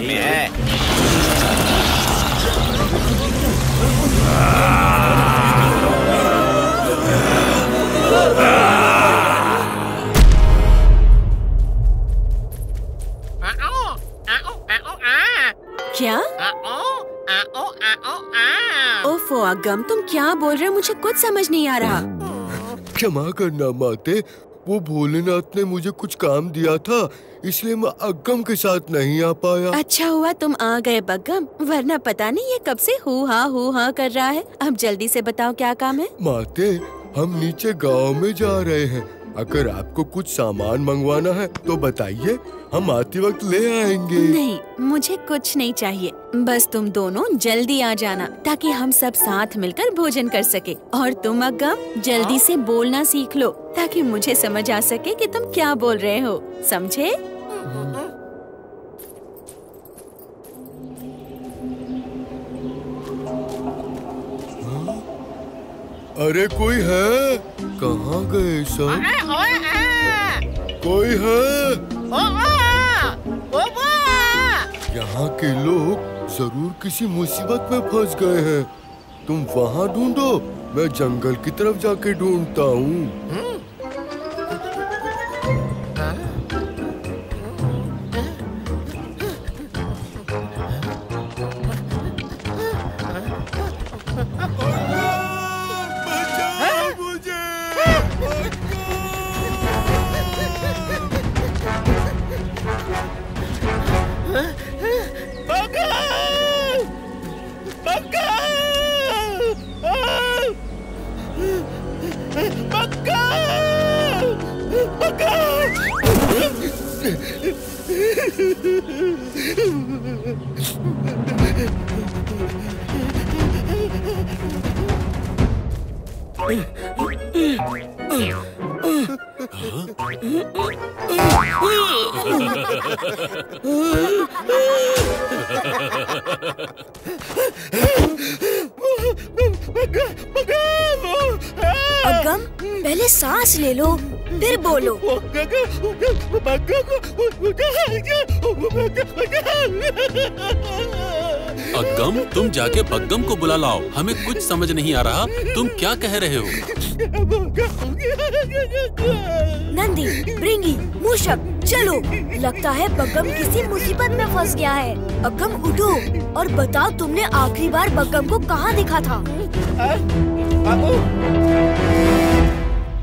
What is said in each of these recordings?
बहुत ही। में है क्या? ओफो अगम तुम क्या बोल रहे हो? मुझे कुछ समझ नहीं आ रहा। क्षमा करना माते। वो भोलेनाथ ने मुझे कुछ काम दिया था। इसलिए मैं अगम के साथ नहीं आ पाया। अच्छा हुआ तुम आ गए बगम वरना पता नहीं ये कब से हु हा हु हा कर रहा है। अब जल्दी से बताओ क्या काम है। माते हम नीचे गाँव में जा रहे हैं। अगर आपको कुछ सामान मंगवाना है तो बताइए हम आते वक्त ले आएँगे। नहीं मुझे कुछ नहीं चाहिए। बस तुम दोनों जल्दी आ जाना ताकि हम सब साथ मिलकर भोजन कर सके। और तुम अगम जल्दी से बोलना सीख लो ताकि मुझे समझ आ सके कि तुम क्या बोल रहे हो। समझे? अरे कोई है? कहाँ गए सब? कोई है? यहाँ के लोग ज़रूर किसी मुसीबत में फंस गए हैं। तुम वहाँ ढूंढो मैं जंगल की तरफ़ जाके ढूंढता हूँ। Magano! Ah! अगम पहले सांस ले लो फिर बोलो। अगम, तुम जाके बग्गम को बुला लाओ। हमें कुछ समझ नहीं आ रहा। तुम क्या कह रहे हो? नंदी, ब्रिंगी, मूषक, चलो। लगता है बग्गम किसी मुसीबत में फंस गया है। अगम, उठो और बताओ तुमने आखिरी बार बग्गम को कहाँ देखा था?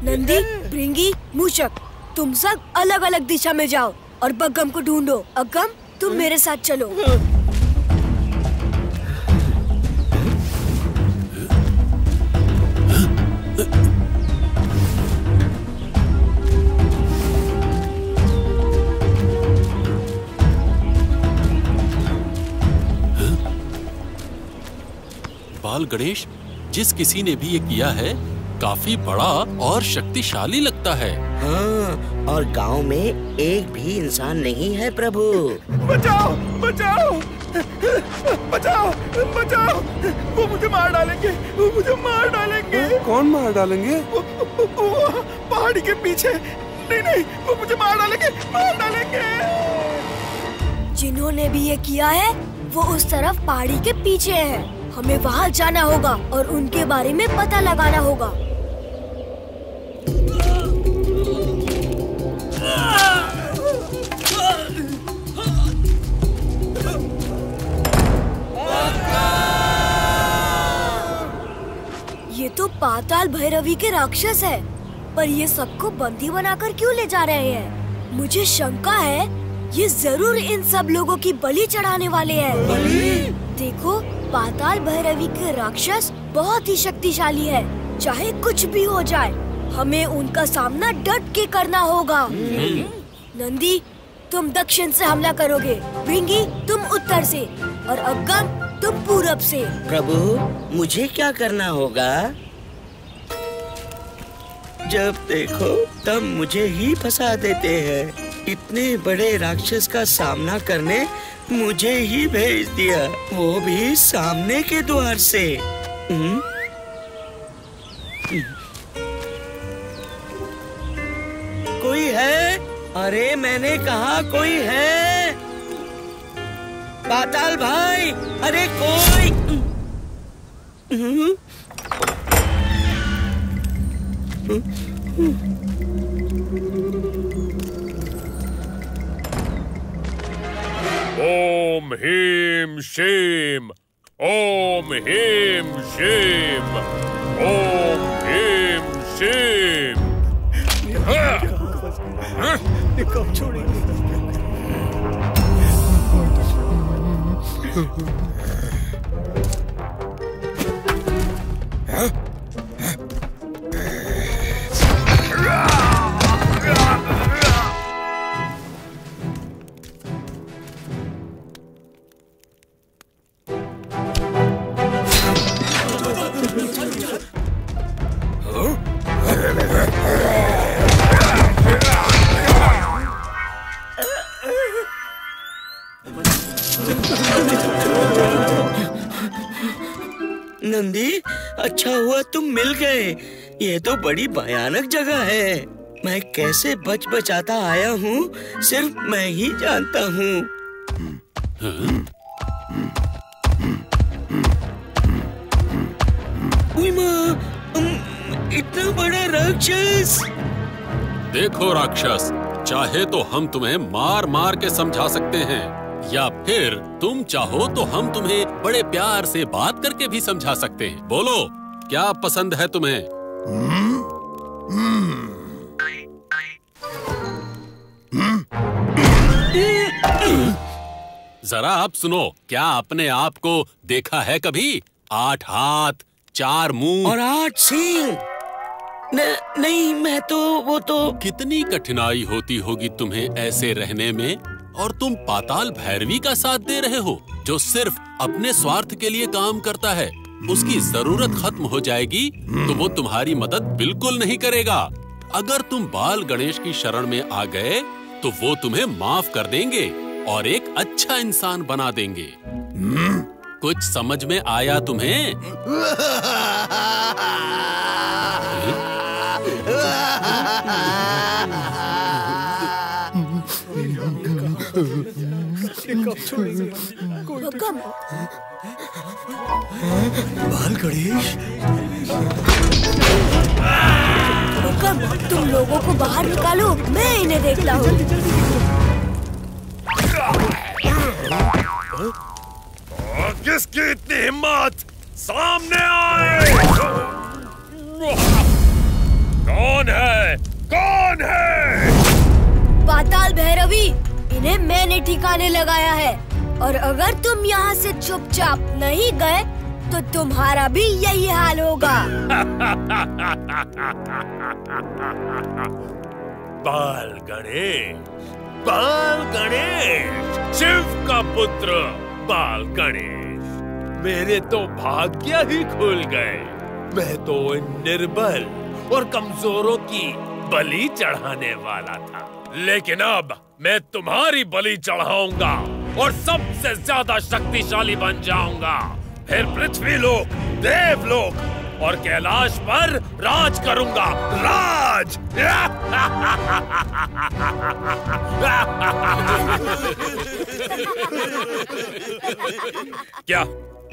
नंदी, ब्रिंगी, मूषक, तुम सब अलग अलग दिशा में जाओ और बग्गम को ढूंढो। अगम, तुम मेरे साथ चलो। बाल गणेश जिस किसी ने भी ये किया है काफ़ी बड़ा और शक्तिशाली लगता है। हाँ और गाँव में एक भी इंसान नहीं है प्रभु। बचाओ बचाओ बचाओ बचाओ। वो मुझे मार डालेंगे वो मुझे मार डालेंगे। कौन मार डालेंगे? वो, वो, वो पहाड़ी के पीछे। नहीं नहीं वो मुझे मार डालेंगे मार डालेंगे। जिन्होंने भी ये किया है वो उस तरफ़ पहाड़ी के पीछे है। हमें वहाँ जाना होगा और उनके बारे में पता लगाना होगा। ये तो पाताल भैरवी के राक्षस है पर ये सबको बंदी बनाकर क्यों ले जा रहे हैं? मुझे शंका है ये ज़रूर इन सब लोगों की बलि चढ़ाने वाले हैं। देखो पाताल भैरवी के राक्षस बहुत ही शक्तिशाली है। चाहे कुछ भी हो जाए हमें उनका सामना डट के करना होगा। नंदी तुम दक्षिण से हमला करोगे भृंगी तुम उत्तर से और अगम तुम पूरब से। प्रभु मुझे क्या करना होगा? जब देखो तब मुझे ही फंसा देते हैं। इतने बड़े राक्षस का सामना करने मुझे ही भेज दिया, वो भी सामने के द्वार से। हम्म? कोई है? अरे, मैंने कहा कोई है। पाताल भाई, अरे कोई। ओम ह्रीम श्रीम ओम ह्रीम श्रीम ओम ह्रीम श्रीम नंदी ये तो बड़ी भयानक जगह है। मैं कैसे बच बचाता आया हूँ, सिर्फ़ मैं ही जानता हूँ। इतना बड़ा राक्षस। देखो राक्षस, चाहे तो हम तुम्हें मार मार के समझा सकते हैं, या फिर तुम चाहो तो हम तुम्हें बड़े प्यार से बात करके भी समझा सकते हैं। बोलो, क्या पसंद है तुम्हें? जरा आप सुनो क्या आपने आपको देखा है कभी? आठ हाथ चार मुँह। और आठ सिंह नहीं मैं तो वो तो कितनी कठिनाई होती होगी तुम्हें ऐसे रहने में? और तुम पाताल भैरवी का साथ दे रहे हो जो सिर्फ़ अपने स्वार्थ के लिए काम करता है। उसकी ज़रूरत खत्म हो जाएगी तो वो तुम्हारी मदद बिल्कुल नहीं करेगा। अगर तुम बाल गणेश की शरण में आ गए तो वो तुम्हें माफ़ कर देंगे और एक अच्छा इंसान बना देंगे। कुछ समझ में आया तुम्हें? हुक्म बाल गणेश हुक्म तुम लोगों को बाहर निकालो मैं इन्हें देखता हूँ। किसकी इतनी हिम्मत? सामने आए। कौन है? कौन है? पाताल भैरवी। इन्हें मैंने ठिकाने लगाया है। और अगर तुम यहाँ से चुपचाप नहीं गए तो तुम्हारा भी यही हाल होगा। बाल गणेश बाल गणेश, शिव का पुत्र, बाल गणेश। मेरे तो भाग्य ही खुल गए। मैं तो इन निर्बल और कमजोरों की बलि चढ़ाने वाला था। लेकिन अब मैं तुम्हारी बलि चढ़ाऊँगा और सबसे ज़्यादा शक्तिशाली बन जाऊँगा। फिर पृथ्वी लोक देवलोक और कैलाश पर राज करूँगा। राज! क्या?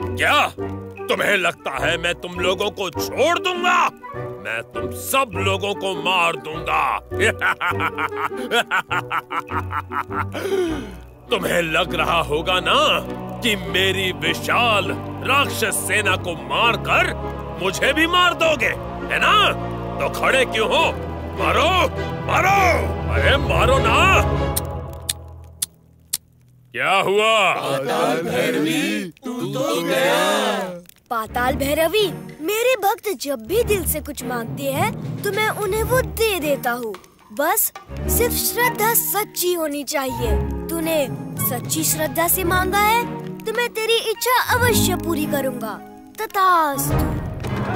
क्या? तुम्हें लगता है मैं तुम लोगों को छोड़ दूँगा? मैं तुम सब लोगों को मार दूँगा। तुम्हें लग रहा होगा ना कि मेरी विशाल राक्षस सेना को मारकर मुझे भी मार दोगे, है ना? तो खड़े क्यों हो? मारो मारो, अरे मारो ना। क्या हुआ? पाताल भैरवी, मेरे भक्त जब भी दिल से कुछ मांगते हैं तो मैं उन्हें वो दे देता हूँ। बस, सिर्फ़ श्रद्धा सच्ची होनी चाहिए। तूने सच्ची श्रद्धा से मांगा है तो मैं तेरी इच्छा अवश्य पूरी करूँगा। तथास्तु।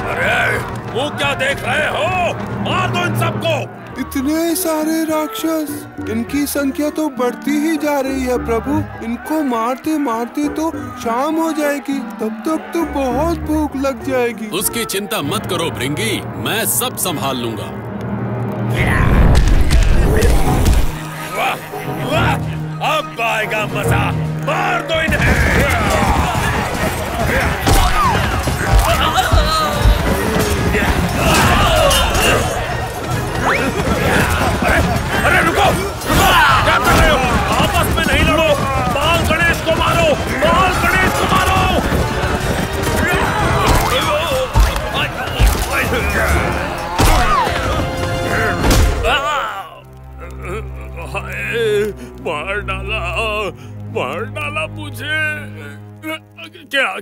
अरे, वो क्या देख रहे हो? मार दो इन सबको! इतने सारे राक्षस इनकी संख्या तो बढ़ती ही जा रही है प्रभु इनको मारते मारते तो शाम हो जाएगी तब तक तो बहुत भूख लग जाएगी। उसकी चिंता मत करो भृंगी मैं सब संभाल लूँगा। वाह वाह अब आएगा मज़ा मार दो इन्हें।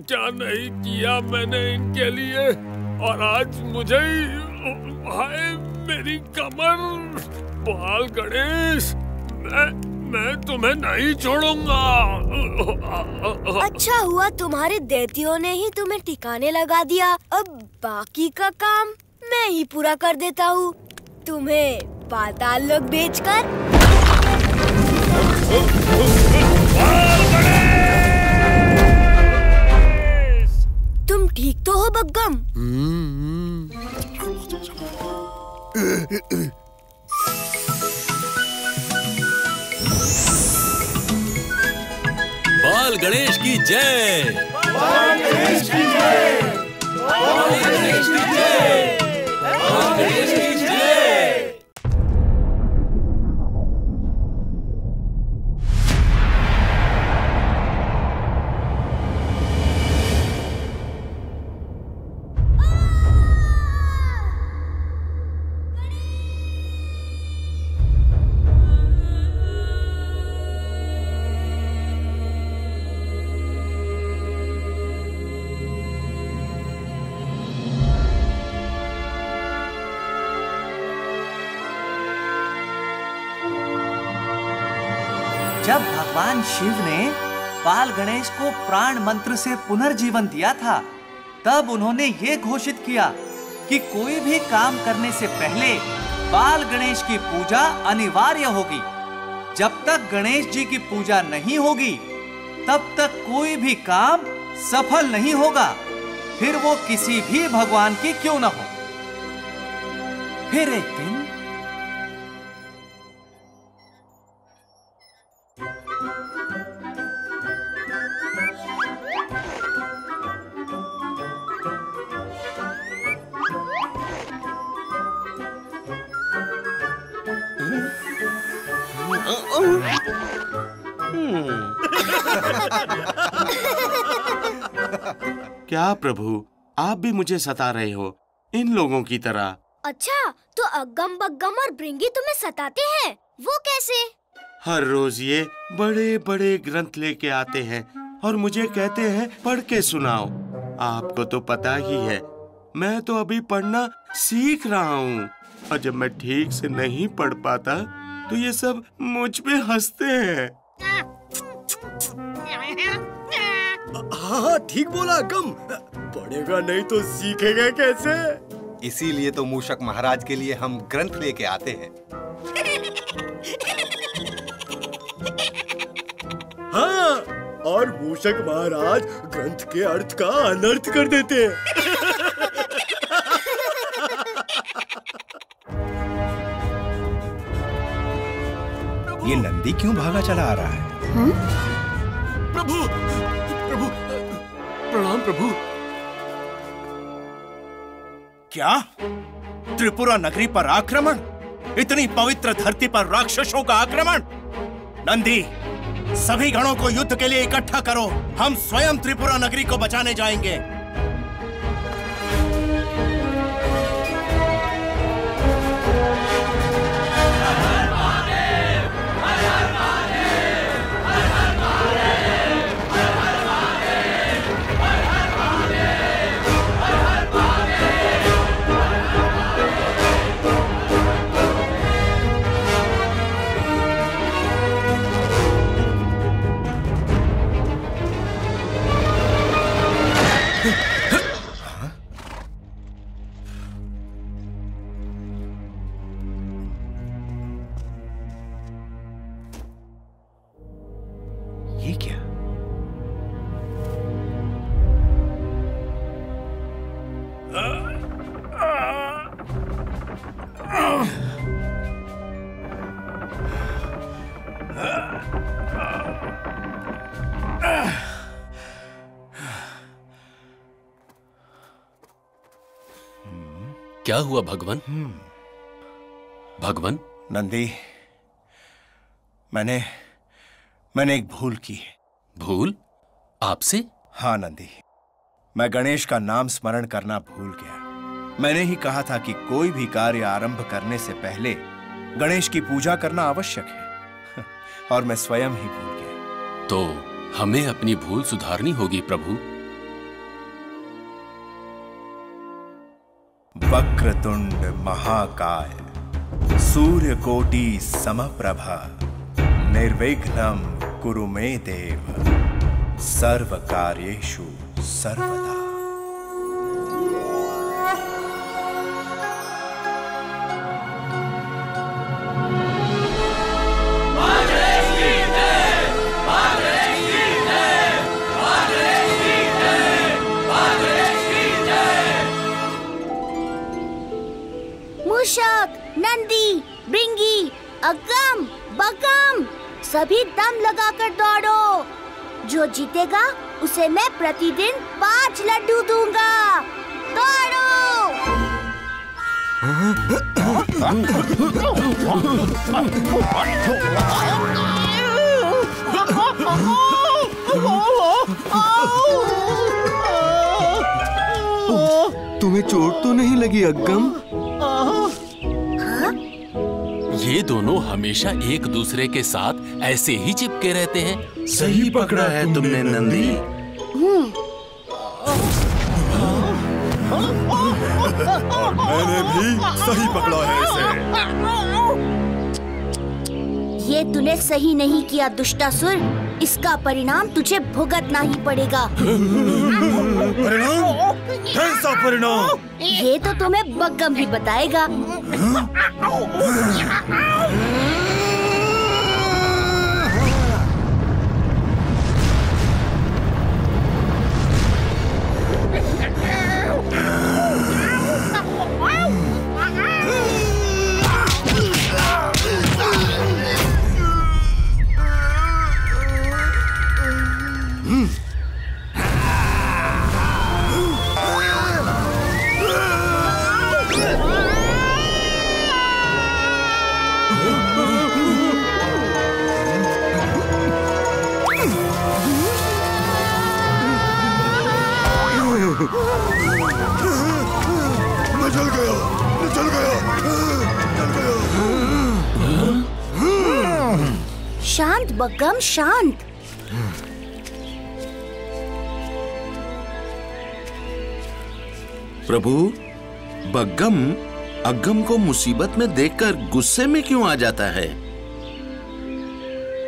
क्या नहीं किया मैंने इनके लिए। और आज मुझे हाय मेरी कमर बाल गणेश मैं मैं तुम्हें नहीं छोड़ूँगा। अच्छा हुआ तुम्हारे देतियों ने ही तुम्हें ठिकाने लगा दिया। अब बाकी का काम मैं ही पूरा कर देता हूँ। तुम्हें पाताल लोग बेचकर ठीक तो हो बग्गम। बाल गणेश की जय। बाल गणेश की जय। बाल गणेश को प्राण मंत्र से पुनर्जीवन दिया था। तब उन्होंने ये घोषित किया कि कोई भी काम करने से पहले बाल गणेश की पूजा अनिवार्य होगी। जब तक गणेश जी की पूजा नहीं होगी, तब तक कोई भी काम सफल नहीं होगा। फिर वो किसी भी भगवान की क्यों ना हो? फिर एक दिन प्रभु आप भी मुझे सता रहे हो इन लोगों की तरह। अच्छा तो अग्गम बगम और ब्रिंगी तुम्हें सताते हैं वो कैसे? हर रोज ये बड़े बड़े ग्रंथ लेके आते हैं और मुझे कहते हैं पढ़ के सुनाओ। आपको तो पता ही है मैं तो अभी पढ़ना सीख रहा हूँ। और जब मैं ठीक से नहीं पढ़ पाता तो ये सब मुझ पे हँसते हैं। हाँ हाँ ठीक बोला गम पढ़ेगा नहीं तो सीखेगा कैसे? इसीलिए तो मूषक महाराज के लिए हम ग्रंथ लेके आते हैं। हाँ और मूषक महाराज ग्रंथ के अर्थ का अनर्थ कर देते हैं। ये नंदी क्यों भागा चला आ रहा है? प्रभु प्रभु। क्या? त्रिपुरा नगरी पर आक्रमण? इतनी पवित्र धरती पर राक्षसों का आक्रमण? नंदी, सभी गणों को युद्ध के लिए इकट्ठा करो। हम स्वयं त्रिपुरा नगरी को बचाने जाएँगे। क्या हुआ भगवान? भगवान? नंदी मैंने मैंने एक भूल की है। भूल? आपसे? हाँ नंदी मैं गणेश का नाम स्मरण करना भूल गया। मैंने ही कहा था कि कोई भी कार्य आरंभ करने से पहले गणेश की पूजा करना आवश्यक है। और मैं स्वयं ही भूल गया। तो हमें अपनी भूल सुधारनी होगी प्रभु। वक्रतुंड महाकाय। सूर्यकोटि समप्रभा। निर्विघ्नं कुरु मे देव। सर्व कार्येषु सर्वदा। सभी दम लगाकर दौड़ो। जो जीतेगा, उसे मैं प्रतिदिन पाँच लड्डू दूँगा। दौड़ो! तुम्हें चोट तो नहीं लगी, अग्गम? ये दोनों हमेशा एक दूसरे के साथ ऐसे ही चिपके रहते हैं। सही पकड़ा है तुमने नंदी। और मैंने भी सही पकड़ा है इसे। ये तूने सही नहीं किया दुष्टासुर इसका परिणाम तुझे भुगतना ही पड़ेगा। परिणाम? कैसा परिणाम? ये तो तुम्हें बग्गम ही बताएगा। मैं बग्गम शांत। प्रभु बग्गम अगम को मुसीबत में देखकर गुस्से में क्यों आ जाता है?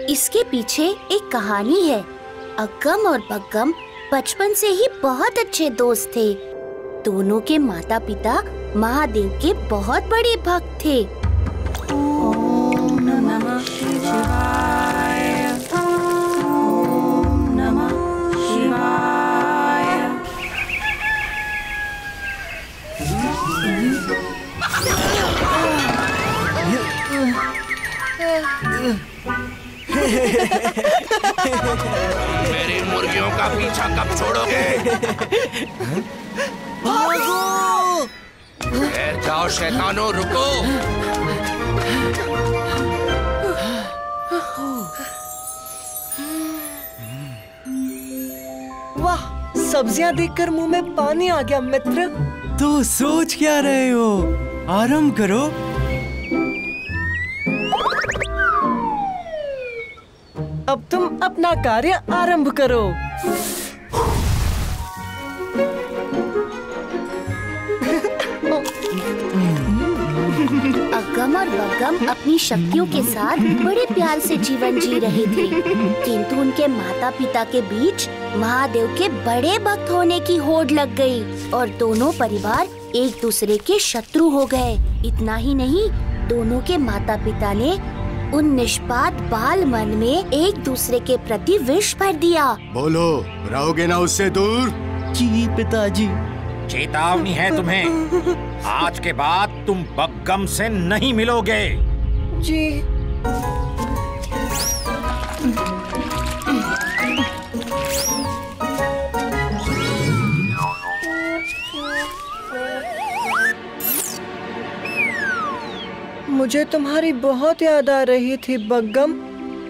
इसके पीछे एक कहानी है। अग्गम और बग्गम बचपन से ही बहुत अच्छे दोस्त थे। दोनों के माता पिता महादेव के बहुत बड़े भक्त थे। शैतानो रुको। वाह सब्ज़ियाँ देखकर मुँह में पानी आ गया मित्र। तो सोच क्या रहे हो? आराम करो। अब तुम अपना कार्य आरंभ करो। बगम अपनी शक्तियों के साथ बड़े प्यार से जीवन जी रहे थे। किंतु उनके माता पिता के बीच महादेव के बड़े भक्त होने की होड़ लग गई और दोनों परिवार एक दूसरे के शत्रु हो गए। इतना ही नहीं दोनों के माता पिता ने उन निष्पात बाल मन में एक दूसरे के प्रति विष भर दिया। बोलो रहोगे ना उससे दूर? जी पिताजी चेतावनी है तुम्हें। आज के बाद तुम बग्गम से नहीं मिलोगे। जी। मुझे तुम्हारी बहुत याद आ रही थी बग्गम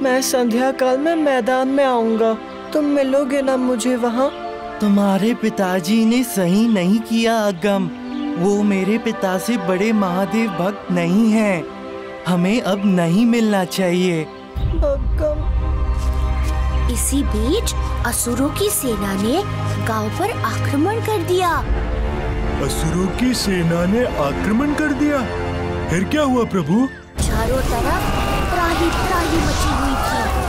मैं संध्या काल में मैदान में आऊँगा। तुम मिलोगे ना मुझे वहाँ? तुम्हारे पिताजी ने सही नहीं किया अगम। वो मेरे पिता से बड़े महादेव भक्त नहीं हैं। हमें अब नहीं मिलना चाहिए। बग्गम इसी बीच असुरों की सेना ने गाँव पर आक्रमण कर दिया। असुरों की सेना ने आक्रमण कर दिया? फिर क्या हुआ प्रभु? चारों तरफ़ त्राही त्राही मची हुई थी।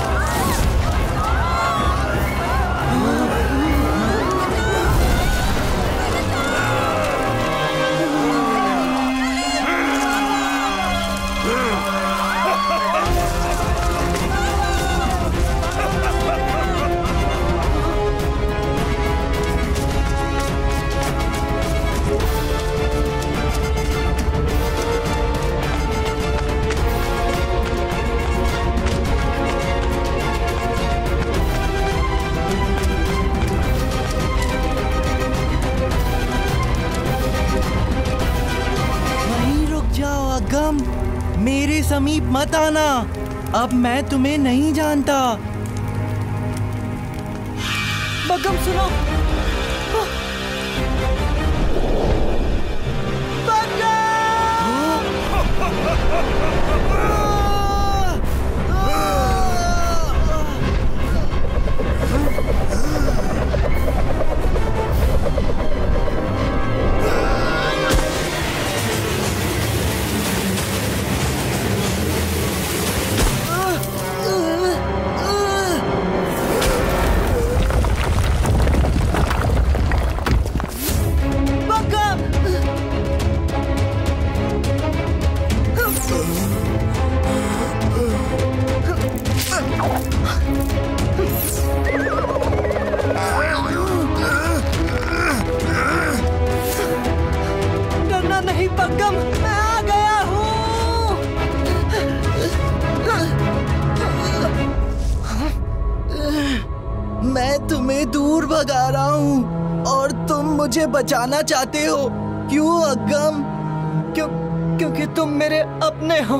समीप मत आना। अब मैं तुम्हें नहीं जानता। बगम सुनो। बचाना चाहते हो? क्यों अगम? क्यों क्योंकि तुम मेरे अपने हो।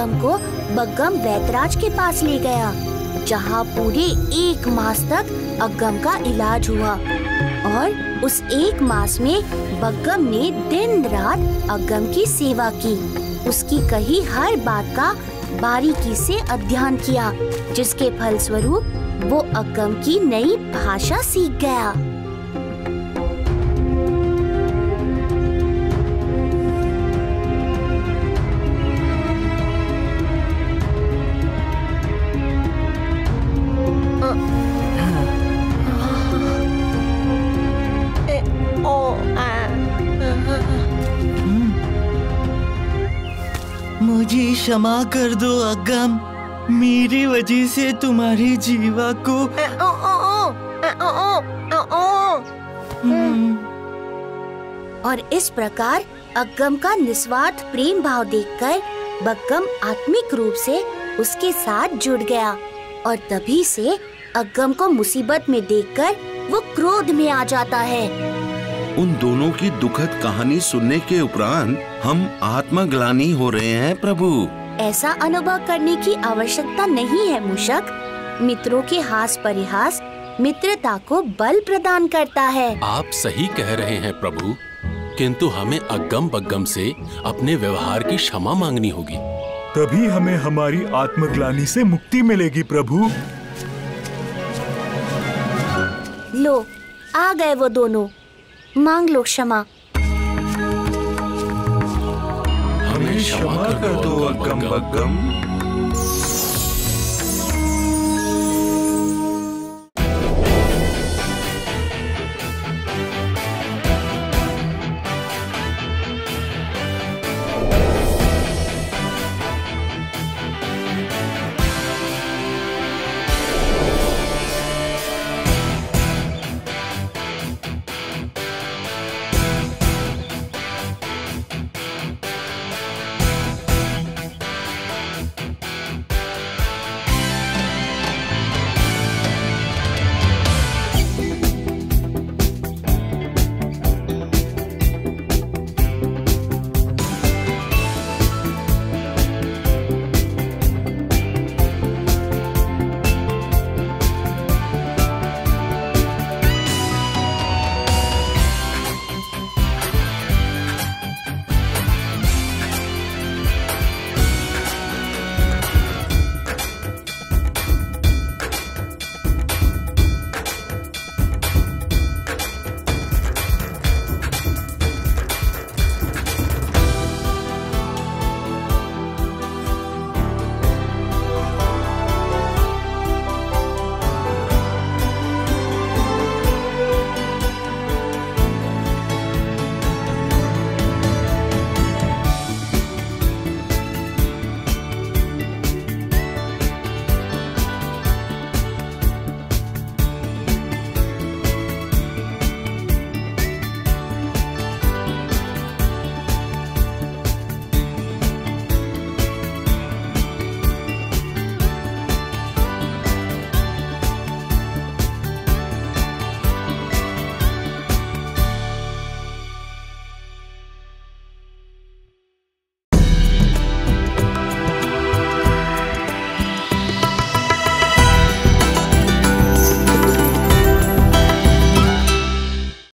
अग्गम को बग्गम वैतराज के पास ले गया, जहाँ पूरे एक मास तक अग्गम का इलाज हुआ। और उस एक मास में बग्गम ने दिन रात अग्गम की सेवा की। उसकी कही हर बात का बारीकी से अध्ययन किया, जिसके फलस्वरूप वो अग्गम की नई भाषा सीख गया। क्षमा कर दो अगम। मेरी वजह से तुम्हारी जीवा को और इस प्रकार अगम का निस्वार्थ प्रेम भाव देखकर बग्गम आत्मिक रूप से उसके साथ जुड़ गया और तभी से अगम को मुसीबत में देखकर वो क्रोध में आ जाता है। उन दोनों की दुखद कहानी सुनने के उपरांत हम आत्मग्लानी हो रहे हैं प्रभु। ऐसा अनुभव करने की आवश्यकता नहीं है मूषक। मित्रों के हास परिहास मित्रता को बल प्रदान करता है। आप सही कह रहे हैं प्रभु। किंतु हमें अगम बगम से अपने व्यवहार की क्षमा मांगनी होगी। तभी हमें हमारी आत्मग्लानी से मुक्ति मिलेगी प्रभु। लो आ गए वो दोनों। मांग लो क्षमा। हमें क्षमा कर दो अगम बग्गम